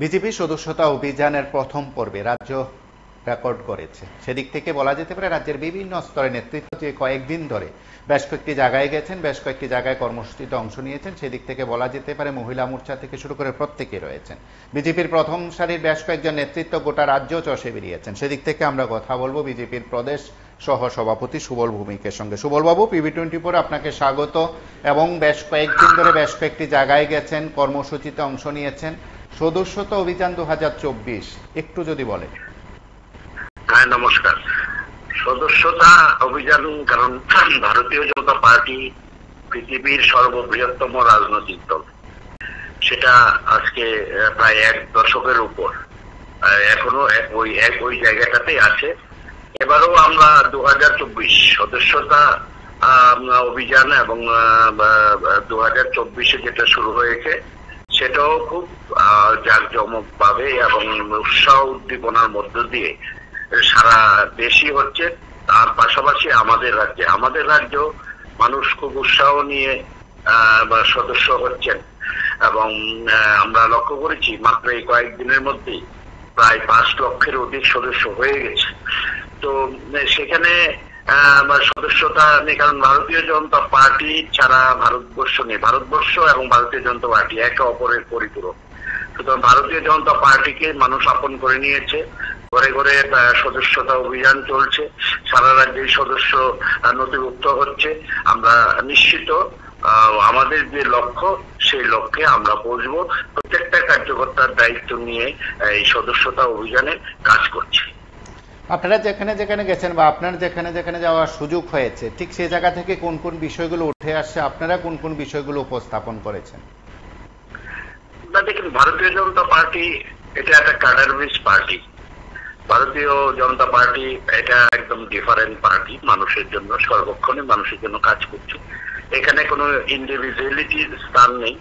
BJP সদস্যতা অভিযানের প্রথম পর্বে রাজ্য রেকর্ড করেছে। সেদিক থেকে বলা যেতে পারে রাজ্যের বিভিন্ন স্তরে নেতৃত্ব যে কয়েকদিন ধরে বেশ কয়েকটি জায়গায় গেছেন, বেশ কয়েকটি জায়গায় কর্মসূচিতে অংশ নিয়েছেন। সেদিক থেকে বলা যেতে পারে মহিলা মোর্চা থেকে শুরু করে প্রত্যেকে রয়েছেন। বিজেপির প্রথম সারির বেশ কয়েকজন নেতৃত্ব গোটা রাজ্য চষে বেরিয়েছেন। সেদিক থেকে আমরা কথা বলব বিজেপির প্রদেশ সহ সভাপতি সুবল ভৌমিকের সঙ্গে। সুবল বাবু পিভি টোয়েন্টি ফোর আপনাকে স্বাগত এবং বেশ কয়েকদিন ধরে বেশ কয়েকটি জায়গায় গেছেন, কর্মসূচিতে অংশ নিয়েছেন। সদস্যতা অভিযান দু একটু যদি বলেন। হ্যাঁ নমস্কার। সদস্যতা অভিযান, কারণ ভারতীয় জনতা পার্টি পৃথিবীর সর্ববৃহত্তম রাজনৈতিক দল। সেটা আজকে প্রায় এক দশকের উপর। এখনও ওই, এক, ওই জায়গাটাতেই আছে। এবারও আমরা দু হাজার চব্বিশ সদস্যতা অভিযান এবং দু যেটা শুরু হয়েছে সেটাও খুব জাঁকজমক পাবে এবং উৎসাহ উদ্দীপনার মধ্য দিয়ে সারা দেশই হচ্ছে। তার পাশাপাশি আমাদের রাজ্যে, আমাদের রাজ্য মানুষ খুব উৎসাহ নিয়ে সদস্য হচ্ছেন। এবং আমরা লক্ষ্য করেছি মাত্র এই কয়েকদিনের মধ্যেই প্রায় পাঁচ লক্ষের অধিক সদস্য হয়ে গেছে। তো, সেখানে সদস্যতা নেই, কারণ ভারতীয় জনতা পার্টি ছাড়া ভারতবর্ষ নেই। ভারতবর্ষ এবং ভারতীয় জনতা পার্টি একে অপরের পরিপূরক। সুতরাং ভারতীয় জনতা পার্টিকে মানুষ আপন করে নিয়েছে। ঘরে ঘরে সদস্যতা অভিযান চলছে। সারা রাজ্যে সদস্য নথিভুক্ত হচ্ছে। আমরা নিশ্চিত আমাদের যে লক্ষ্য, সেই লক্ষ্যে আমরা পৌঁছব। প্রত্যেকটা কার্যকর্তার দায়িত্ব নিয়ে এই সদস্যতা অভিযানে কাজ করছি। আপনারা যেখানে যেখানে গেছেন বা আপনার যেখানে যেখানে যাওয়ার সুযোগ হয়েছে, ঠিক সেই জায়গা থেকে কোন কোন বিষয়গুলো উঠে আসছে, আপনারা কোন কোন বিষয়গুলো উপস্থাপন করেছেন? না, দেখুন, ভারতীয় জনতা পার্টি, এটা একটা কাডার বেস পার্টি। ভারতীয় জনতা পার্টি, এটা একদম ডিফারেন্ট পার্টি, মানুষের জন্য, সর্বক্ষণে মানুষের জন্য কাজ করছে। এখানে কোনো ইন্ডিভিজুয়ালিটির স্থান নেই।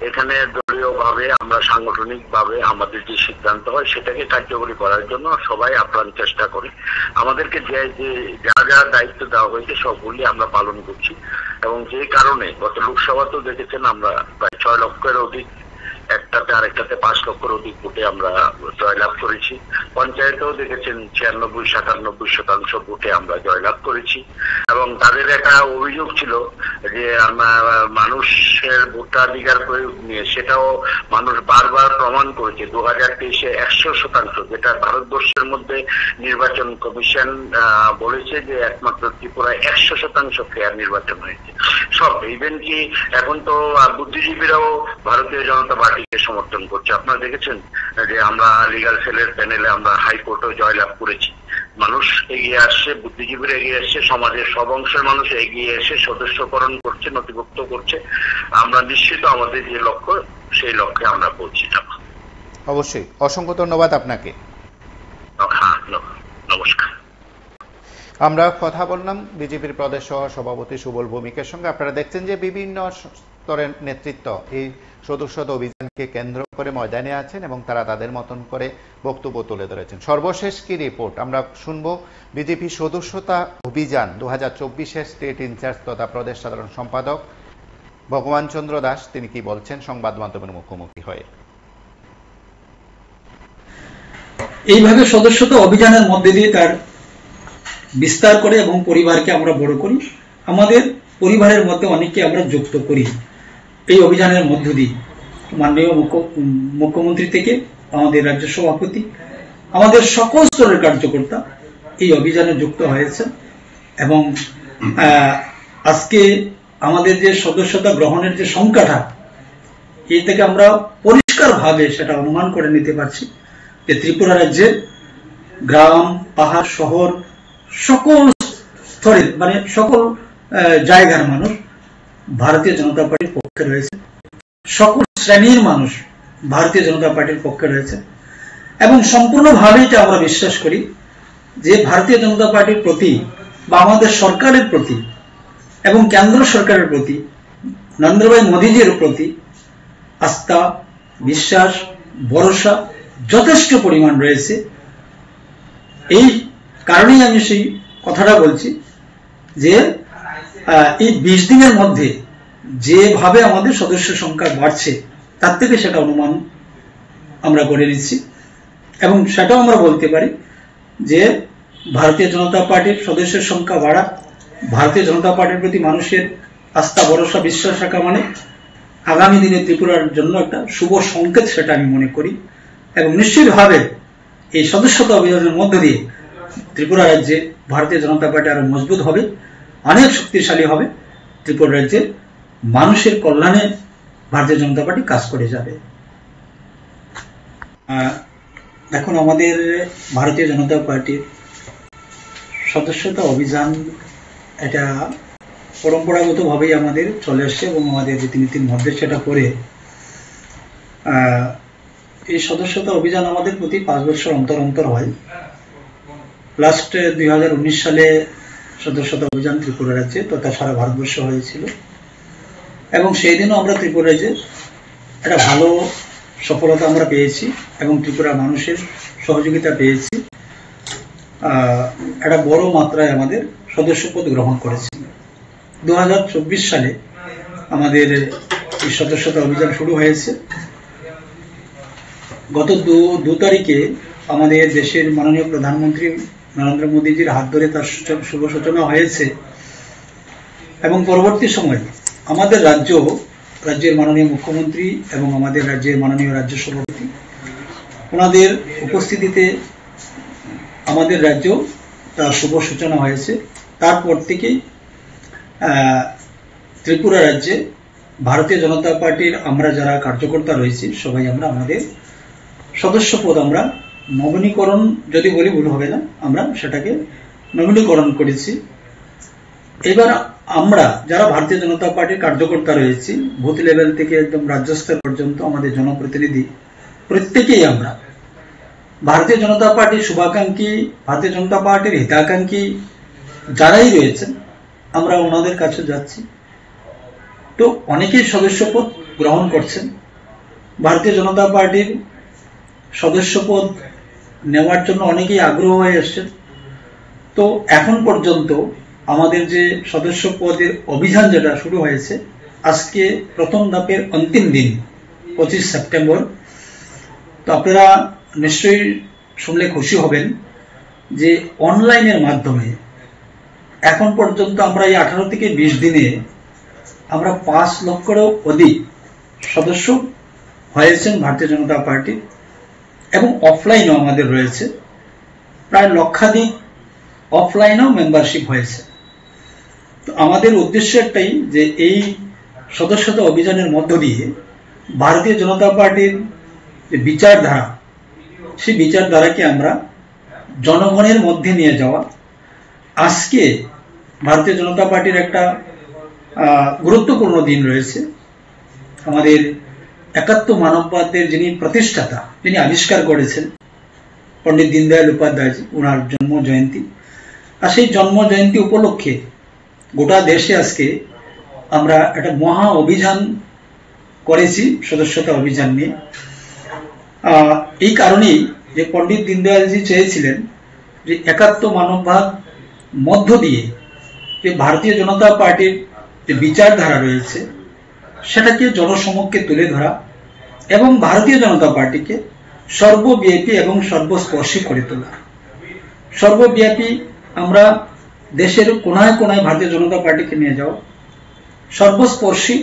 এখানে দলীয় ভাবে আমরা সাংগঠনিক ভাবে আমাদের যে সিদ্ধান্ত হয়, সেটাকে কার্যকরী করার জন্য সবাই আপ্রাণ চেষ্টা করি। আমাদেরকে যে যে, যা যা দায়িত্ব দেওয়া হয়েছে সবগুলি আমরা পালন করছি। এবং যে কারণে গত লোকসভাতেও দেখেছেন আমরা প্রায় ছয় লক্ষের অধিক একটাতে আরেকটাতে পাঁচ লক্ষের অধিক ভোটে আমরা জয়লাভ করেছি। পঞ্চায়েতেও দেখেছেন ছিয়ানব্বই, সাতানব্বই শতাংশ ভোটে আমরা জয়লাভ করেছি। এবং তাদের একটা অভিযোগ ছিল যে মানুষের ভোটাধিকার প্রয়োগ নিয়ে সেটাও মানুষ বারবার প্রমাণ করেছে। দু হাজার তেইশে একশো শতাংশ, যেটা ভারতবর্ষের মধ্যে নির্বাচন কমিশন বলেছে যে একমাত্র ত্রিপুরায় একশো শতাংশ ফেয়ার নির্বাচন হয়েছে। সব, ইভেন কি এখন তো বুদ্ধিজীবীরাও ভারতীয় জনতা পার্টিকে সমর্থন করছে। আপনারা দেখেছেন যে আমরা লিগাল সেলের প্যানেলে আমরা হাইকোর্টেও জয়লাভ করেছি। মানুষ এগিয়ে আসছে বুদ্ধিজীবীরা এগিয়ে আসছে সমাজের সব অংশের মানুষ এগিয়ে এসে সদস্যকরণ করছে নথিভুক্ত করছে। আমরা নিশ্চিত আমাদের যে লক্ষ্য সেই লক্ষ্যে আমরা পৌঁছে যাব অবশ্যই। অসংখ্য ধন্যবাদ আপনাকে। হ্যাঁ নমস্কার। আমরা কথা বললাম বিজেপির প্রদেশ সহ সভাপতি সুবল ভৌমিকের সঙ্গে। আপনারা দেখছেন যে বিভিন্ন স্তরের নেতৃত্ব এই সদস্যতা অভিযানকে কেন্দ্র করে ময়দানে আছেন এবং তারা তাদের মতন করে বক্তব্য তুলে ধরেছেন। সর্বশেষ কি রিপোর্ট? আমরা শুনব বিজেপি সদস্যতা অভিযান দু হাজার চব্বিশের স্টেট ইনচার্জ তথা প্রদেশ সাধারণ সম্পাদক ভগবান চন্দ্র দাস, তিনি কি বলছেন? সংবাদ মাধ্যমের মুখোমুখি হয়ে। এইভাবে সদস্যতা অভিযানের মধ্যে দিয়ে তার বিস্তার করে এবং পরিবারকে আমরা বড় করি। আমাদের পরিবারের মধ্যে অনেককে আমরা যুক্ত করি এই অভিযানের মধ্য দিয়ে। মাননীয় মুখ্যমন্ত্রী থেকে, আমাদের রাজ্য সভাপতি, আমাদের সকল স্তরের কার্যকর্তা এই অভিযানে যুক্ত হয়েছে এবং আজকে আমাদের যে সদস্যতা গ্রহণের যে সংখ্যাটা, এই থেকে আমরা পরিষ্কারভাবে সেটা অনুমান করে নিতে পারছি যে ত্রিপুরা রাজ্যের গ্রাম, পাহাড়, শহর, সকল স্তরের মানে সকল জায়গার মানুষ ভারতীয় জনতা পার্টির পক্ষে রয়েছে। সকল শ্রেণির মানুষ ভারতীয় জনতা পার্টির পক্ষে রয়েছে। এবং সম্পূর্ণভাবে এটা আমরা বিশ্বাস করি যে ভারতীয় জনতা পার্টির প্রতি বা আমাদের সরকারের প্রতি এবং কেন্দ্র সরকারের প্রতি, নরেন্দ্রভাই মোদীজির প্রতি আস্থা, বিশ্বাস, ভরসা যথেষ্ট পরিমাণ রয়েছে। এই কারণেই আমি সেই কথাটা বলছি যে এই বিশ দিনের মধ্যে যেভাবে আমাদের সদস্য সংখ্যা বাড়ছে, তার থেকে সেটা অনুমান আমরা করে নিচ্ছি। এবং সেটাও আমরা বলতে পারি যে, ভারতীয় জনতা পার্টির সদস্যের সংখ্যা বাড়া, ভারতীয় জনতা পার্টির প্রতি মানুষের আস্থা, ভরসা, বিশ্বাস রাখা মানে আগামী দিনে ত্রিপুরার জন্য একটা শুভ সংকেত সেটা আমি মনে করি। এবং নিশ্চিতভাবে এই সদস্যতা অভিযানের মধ্য দিয়ে ত্রিপুরা রাজ্যে ভারতীয় জনতা পার্টি আরও মজবুত হবে, অনেক শক্তিশালী হবে, ত্রিপুরা রাজ্যে মানুষের কল্যাণে ভারতীয় জনতা পার্টি কাজ করে যাবে। এখন আমাদের ভারতীয় জনতা পার্টির সদস্যতা অভিযান এটা পরম্পরাগতভাবেই আমাদের চলে আসছে এবং আমাদের রীতিনীতির মধ্যে সেটা করে এই সদস্যতা অভিযান আমাদের প্রতি পাঁচ বছর অন্তর অন্তর হয়। লাস্ট দুই সালে সদস্যতা অভিযান ত্রিপুরা রাজ্যে তথা সারা ভারতবর্ষ হয়েছিল। এবং সেই দিনও আমরা ত্রিপুরা রাজ্যে একটা ভালো সফলতা আমরা পেয়েছি এবং ত্রিপুরা মানুষের সহযোগিতা পেয়েছি একটা বড় মাত্রায় আমাদের সদস্যপদ গ্রহণ করেছি। দু হাজার চব্বিশ সালে আমাদের এই সদস্যতা অভিযান শুরু হয়েছে। গত দু দু তারিখে আমাদের দেশের মাননীয় প্রধানমন্ত্রী নরেন্দ্র মোদীজির হাত ধরে তার শুভ সূচনা হয়েছে এবং পরবর্তী সময় আমাদের রাজ্য রাজ্যের মাননীয় মুখ্যমন্ত্রী এবং আমাদের রাজ্যের মাননীয় রাজ্য সভাপতি ওনাদের উপস্থিতিতে আমাদের রাজ্য তার শুভ সূচনা হয়েছে। তারপর আহ, ত্রিপুরা রাজ্যে ভারতীয় জনতা পার্টির আমরা যারা কার্যকর্তা রয়েছি সবাই আমরা আমাদের সদস্য পদ আমরা নবীনীকরণ যদি বলি ভুল হবে না আমরা সেটাকে নবীনীকরণ করেছি। এবার আমরা যারা ভারতীয় জনতা পার্টির কার্যকর্তা রয়েছি, বুথ লেভেল থেকে একদম রাজ্য স্তর পর্যন্ত আমাদের জনপ্রতিনিধি, প্রত্যেকেই আমরা। ভারতীয় জনতা পার্টির শুভাকাঙ্ক্ষী, ভারতীয় জনতা পার্টির হিতাকাঙ্ক্ষী যারাই রয়েছেন, আমরা ওনাদের কাছে যাচ্ছি। তো অনেকেই সদস্যপদ গ্রহণ করছেন। ভারতীয় জনতা পার্টির সদস্যপদ নেওয়ার জন্য অনেকেই আগ্রহ হয়ে এসছেন। তো এখন পর্যন্ত আমাদের যে সদস্য পদের অভিযান যেটা শুরু হয়েছে, আজকে প্রথম ধাপের অন্তিম দিন, পঁচিশ সেপ্টেম্বর। তো আপনারা নিশ্চয়ই শুনলে খুশি হবেন যে অনলাইনের মাধ্যমে এখন পর্যন্ত আমরা এই আঠারো থেকে বিশ দিনে আমরা পাঁচ লক্ষেরও অধিক সদস্য হয়েছেন ভারতীয় জনতা পার্টি এবং অফলাইনও আমাদের রয়েছে। প্রায় লক্ষাধিক অফলাইনেও মেম্বারশিপ হয়েছে। আমাদের উদ্দেশ্য একটাই যে এই সদস্যতা অভিযানের মধ্য দিয়ে ভারতীয় জনতা পার্টির যে বিচারধারা, সেই বিচারধারাকে আমরা জনগণের মধ্যে নিয়ে যাওয়া, আজকে ভারতীয় জনতা পার্টির একটা গুরুত্বপূর্ণ দিন রয়েছে। আমাদের একাত্ম মানববাদের যিনি প্রতিষ্ঠাতা যিনি আবিষ্কার করেছেন, পণ্ডিত দীনদয়াল উপাধ্যায়জি ওনার জন্ম জয়ন্তী। আর সেই জন্ম জয়ন্তী উপলক্ষে গোটা দেশে আজকে আমরা একটা মহা অভিযান করেছি, সদস্যতা অভিযান নিয়ে। এই কারণেই যে পণ্ডিত দীনদয়ালজি চেয়েছিলেন যে একাত্ম মানববাদ মধ্য দিয়ে যে ভারতীয় জনতা পার্টির যে বিচারধারা রয়েছে, সেটাকে জনসমক্ষে তুলে ধরা এবং ভারতীয় জনতা পার্টিকে সর্বব্যাপী এবং সর্বস্পর্শী করে তোলা। সর্বব্যাপী আমরা দেশের কোনায় কোনায় ভারতীয় জনতা পার্টিকে নিয়ে যাওয়া, সর্বস্পর্শী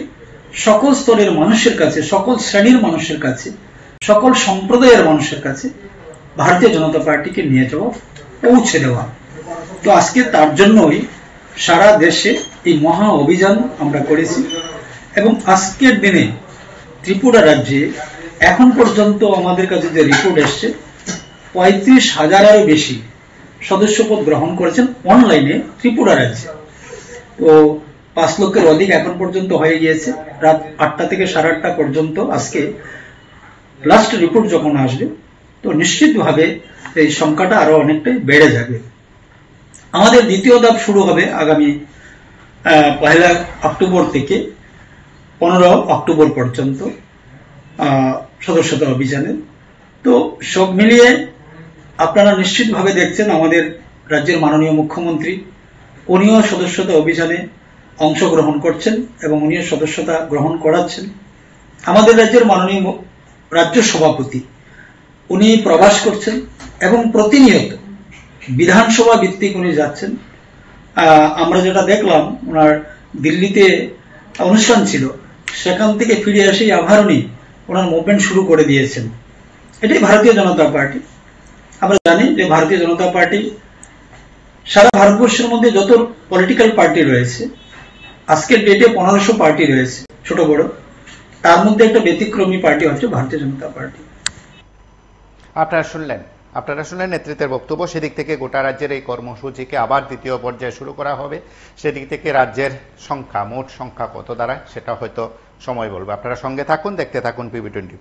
সকল স্তরের মানুষের কাছে, সকল শ্রেণির মানুষের কাছে, সকল সম্প্রদায়ের মানুষের কাছে ভারতীয় জনতা পার্টিকে নিয়ে যাওয়া পৌঁছে দেওয়া। তো আজকে তার জন্যই সারা দেশে এই মহা অভিযান আমরা করেছি এবং আজকের দিনে ত্রিপুরা রাজ্যে এখন পর্যন্ত আমাদের কাছে যে রিপোর্ট এসছে, পঁয়ত্রিশ হাজারেরও বেশি সদস্যপদ গ্রহণ করেছেন অনলাইনে ত্রিপুরা রাজ্যে। তো পাঁচ লক্ষের অধিক এখন পর্যন্ত হয়ে গিয়েছে। রাত আটটা থেকে সাড়ে আটটা পর্যন্ত আজকে লাস্ট রিপোর্ট যখন আসবে, তো নিশ্চিতভাবে এই সংখ্যাটা আরও অনেকটাই বেড়ে যাবে। আমাদের দ্বিতীয় ধাপ শুরু হবে আগামী পহেলা অক্টোবর থেকে পনেরো অক্টোবর পর্যন্ত সদস্যতা অভিযানে। তো সব মিলিয়ে আপনারা নিশ্চিতভাবে দেখছেন আমাদের রাজ্যের মাননীয় মুখ্যমন্ত্রী, উনিও সদস্যতা অভিযানে অংশগ্রহণ করছেন এবং উনিও সদস্যতা গ্রহণ করাচ্ছেন। আমাদের রাজ্যের মাননীয় রাজ্য সভাপতি, উনি প্রবাস করছেন এবং প্রতিনিয়ত বিধানসভা ভিত্তিক উনি যাচ্ছেন। আমরা যেটা দেখলাম, ওনার দিল্লিতে অনুষ্ঠান ছিল, সেখান থেকে ফিরে এসেই আবার উনি ওনার মুভমেন্ট শুরু করে দিয়েছেন। এটাই ভারতীয় জনতা পার্টি। আমরা জানি যে ভারতীয় জনতা পার্টি সারা ভারতবর্ষের মধ্যে যত পলিটিক্যাল পার্টি রয়েছে, আজকের ডেটে পনেরোশো পার্টি রয়েছে, ছোট বড়। তার মধ্যে একটা ব্যতিক্রমী পার্টি হচ্ছে ভারতীয় জনতা পার্টি। আপনারা শুনলেন আপনারা শুনলেন নেতৃত্বের বক্তব্য। সেদিক থেকে গোটা রাজ্যের এই কর্মসূচিকে আবার দ্বিতীয় পর্যায়ে শুরু করা হবে। সেদিক থেকে রাজ্যের সংখ্যা, মোট সংখ্যা কত দাঁড়ায়, সেটা হয়তো সময় বলবে। আপনারা সঙ্গে থাকুন, দেখতে থাকুন পিবি টোয়েন্টি